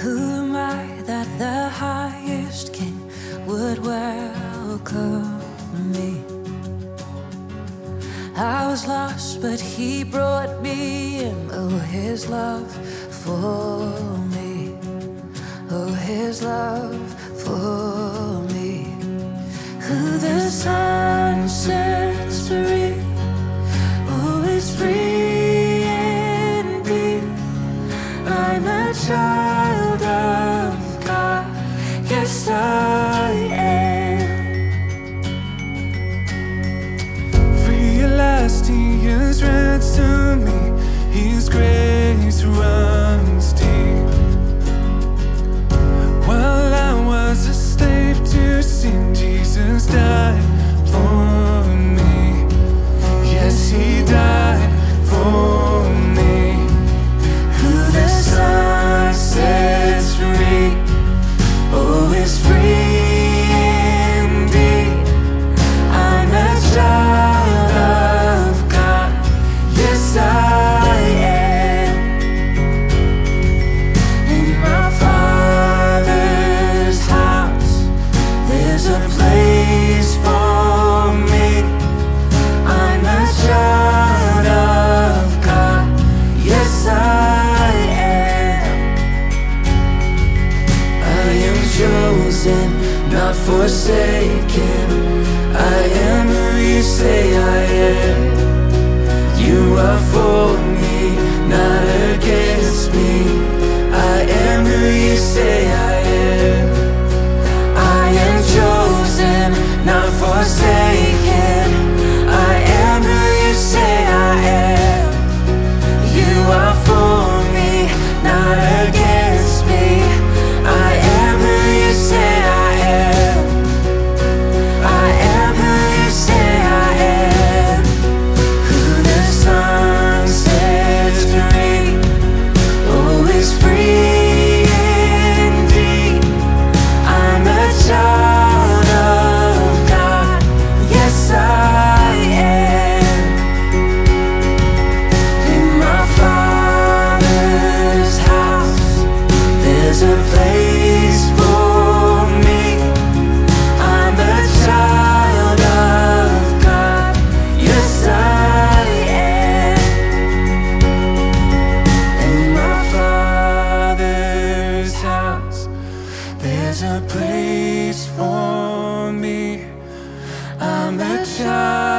Who am I that the highest king would welcome me? I was lost, but he brought me in. Oh, his love for me. Oh, his love for me. Child of God. Yes, I am. Free at last, He has ransomed me. His grace runs deep. Chosen, not forsaken. I am who you say I am. You are for me, not against me. I am who you say There's a place for me. I'm a child.